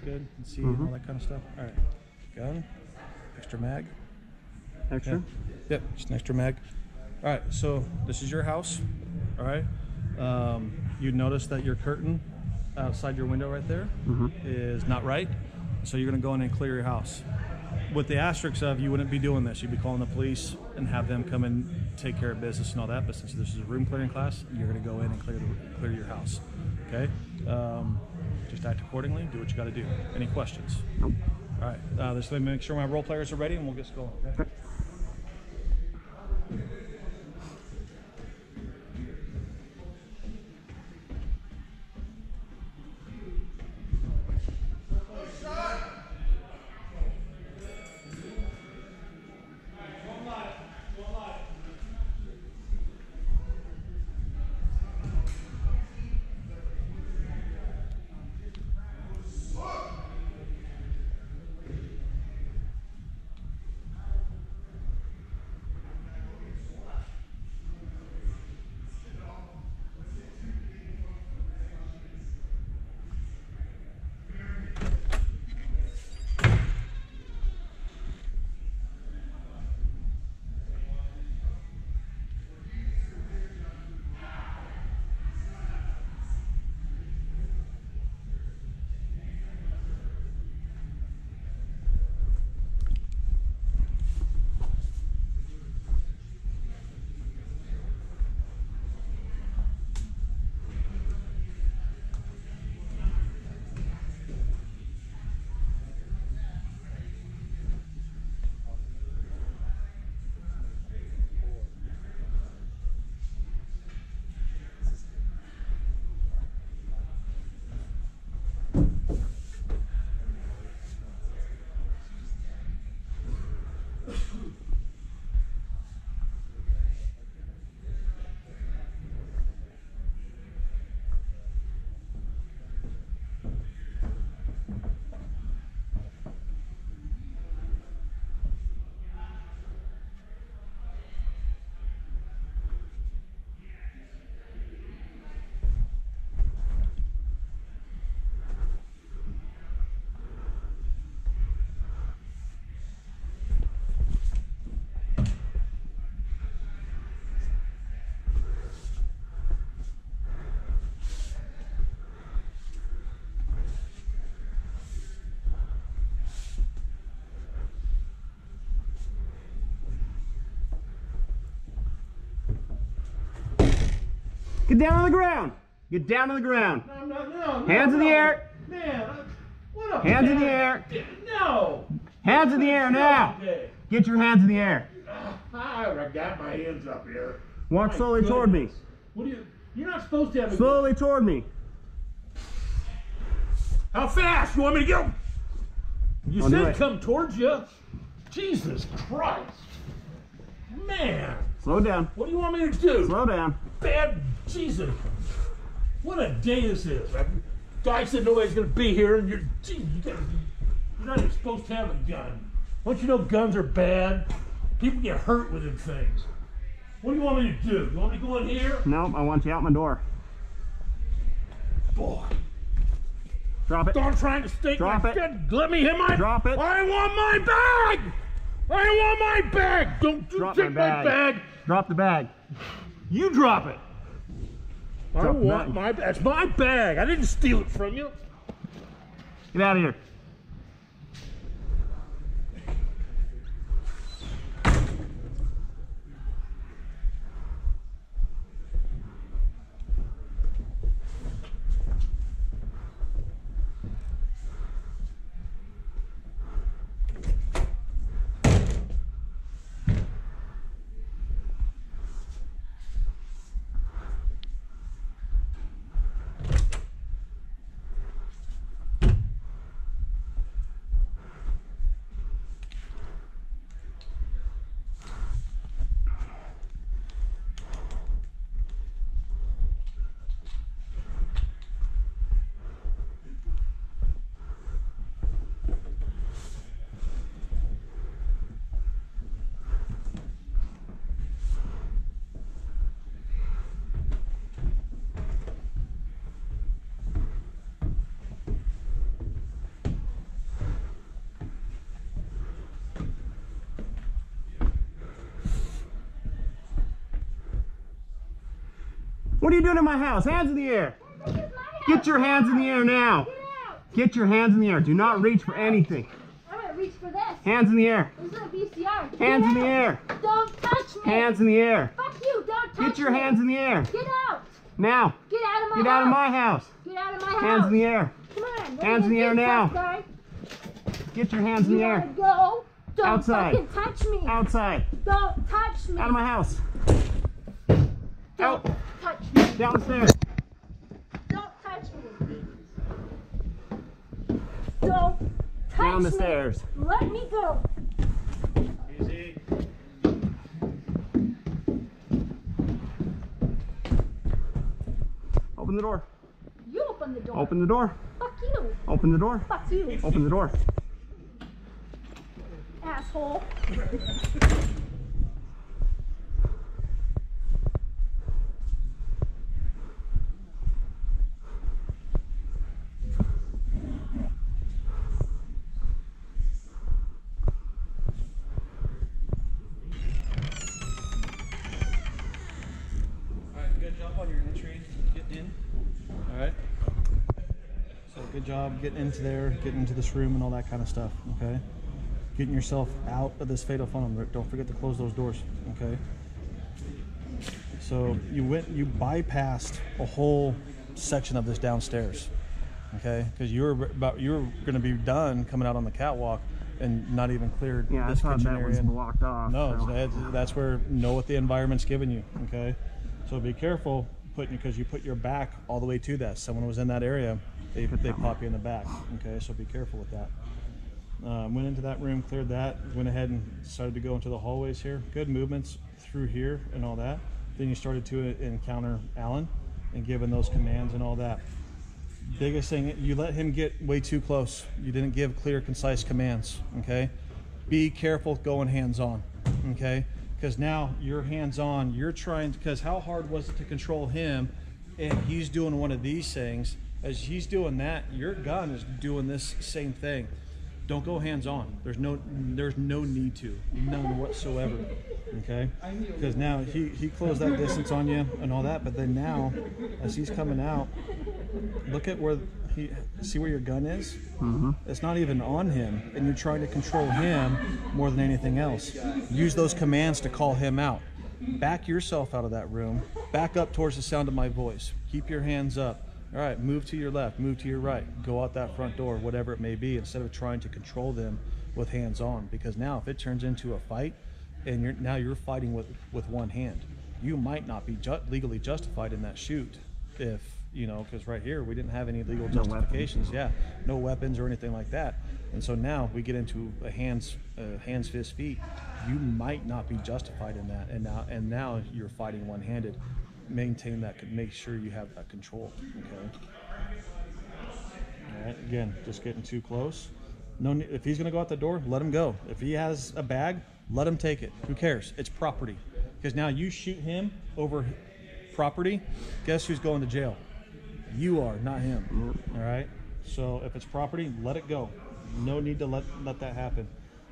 good and see and all that kind of stuff. All right, gun, extra mag. Extra? Yep, just an extra mag. All right, so this is your house. All right, um, you notice that your curtain outside your window right there is not right. So you're gonna go in and clear your house. With the asterisks of you wouldn't be doing this. You'd be calling the police and have them come and take care of business and all that. But since this is a room clearing class, you're gonna go in and clear the, clear your house. Okay. Um, just act accordingly. Do what you got to do. Any questions? All right. Uh, just let me make sure my role players are ready, and we'll get going. Okay? Get down on the ground. Get down on the ground. No, no, no, Hands in the air. Man, uh, what a Hands in the air. No. Hands in the air now. Get your hands in the air. I I got my hands up here. Walk My slowly toward me. What do you? You're not supposed to have. A, Slowly toward me. How fast? You want me to go? You I'll said come towards you. Jesus Christ. Man, Slow down. what do you want me to do? Slow down. Bad Jesus. What a day this is. I, guy said nobody's gonna be here, and you're, gee, you gotta, you're not even supposed to have a gun. Don't you know guns are bad? People get hurt with them things. What do you want me to do? You want me to go in here? Nope, I want you out my door. Boy, Drop it. I'm trying to stake Drop my it. God, Let me hit my. Drop it. I want my bag. I want my bag. Don't Drop take my bag. my bag. Drop the bag. You drop it. I want my. That's my bag. I didn't steal it from you. Get out of here. What are you doing in my house? Hands in the air. This is my house. Get your hands in the air now. Get. Get your hands in the air. Do not reach for anything. I'm gonna reach for this. Hands in the air. This is a VCR. Get Hands in the air. Don't touch me. Hands in the air. Fuck you. Don't touch Get your me. hands in the air. Get out. Now. Get out of my Get house. out of my house. Get out of my house. Hands in the air. Come on. Hands in the air now. Guy. Get your hands in You the air. go? Don't Outside. fucking touch me. Outside. Don't touch me. Out of my house. Don't Out. Touch me. Downstairs. Don't touch me. Don't touch Down the me. stairs. Let me go. Easy. Open the door. You open the door. Open the door. Fuck you. Open the door. Fuck you, Open the door. asshole. All right, good job on your entry, getting in. All right. Job getting into there, getting into this room and all that kind of stuff. Okay. Getting yourself out of this fatal funnel. Don't forget to close those doors. Okay. So you went, you bypassed a whole section of this downstairs. Okay, because you were about you were going to be done coming out on the catwalk and not even cleared Yeah, I this thought kitchen that was area. blocked off. No, so- that's, that's where know what the environment's giving you. Okay, so be careful putting because you put your back all the way to that. Someone was in that area, they they pop you in the back. Okay, so be careful with that. Um, went into that room, cleared that, went ahead and started to go into the hallways here. Good movements through here and all that. Then you started to encounter Alan and giving those commands and all that. Biggest thing, you let him get way too close. You didn't give clear, concise commands. Okay, be careful going hands on. Okay, because now you're hands on. You're trying because how hard was it to control him, and he's doing one of these things. As he's doing that, your gun is doing this same thing. Don't go hands on. There's no there's no need to, none whatsoever. Okay, because now he he closed that distance on you and all that, but then now, as he's coming out, look at where he see where your gun is Mm-hmm. it's not even on him and you're trying to control him more than anything else use those commands to call him out back yourself out of that room back up towards the sound of my voice keep your hands up all right move to your left move to your right go out that front door whatever it may be instead of trying to control them with hands on. Because now if it turns into a fight and you're now you're fighting with with one hand you might not be ju- legally justified in that shoot if you know because right here we didn't have any legal No weapons. justifications. Yeah no weapons or anything like that. And so now we get into a hands uh, hands fist feet. You might not be justified in that. And now and now you're fighting one-handed. Maintain that make sure you have that control okay? All right again just getting too close. No if he's going to go out the door let him go. If he has a bag let him take it. Who cares? It's property. Because now you shoot him over property guess who's going to jail you are, not him. All right. So if it's property, let it go. No need to let let that happen.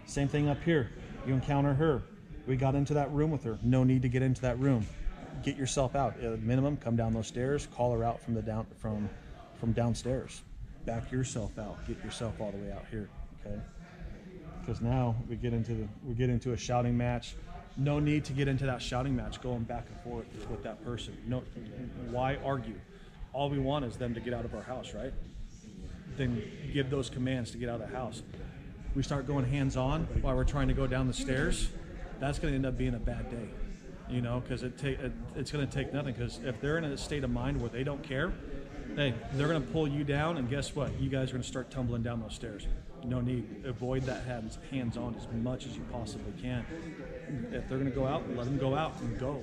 Same thing up here. You encounter her. We got into that room with her. No need to get into that room. Get yourself out. At minimum, come down those stairs. Call her out from the down from from downstairs. Back yourself out. Get yourself all the way out here. Okay. Because now we get into the we get into a shouting match. No need to get into that shouting match going back and forth with that person. No, why argue? All we want is them to get out of our house, right? Then give those commands to get out of the house. We start going hands on while we're trying to go down the stairs. That's going to end up being a bad day, you know, because it take it, it's going to take nothing. Because if they're in a state of mind where they don't care, hey, they're going to pull you down, and guess what? You guys are going to start tumbling down those stairs. No need. Avoid that hands hands on as much as you possibly can. If they're going to go out, let them go out and go,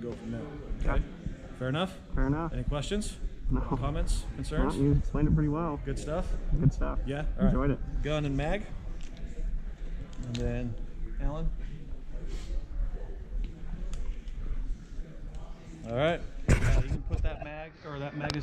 go from there. Okay. Fair enough. Fair enough. Any questions? No. Comments? Concerns? you explained it pretty well. Good stuff. Good stuff. Yeah. All right. Enjoyed it. Gun and mag. And then Alan. All right. Uh, you can put that mag or that magazine.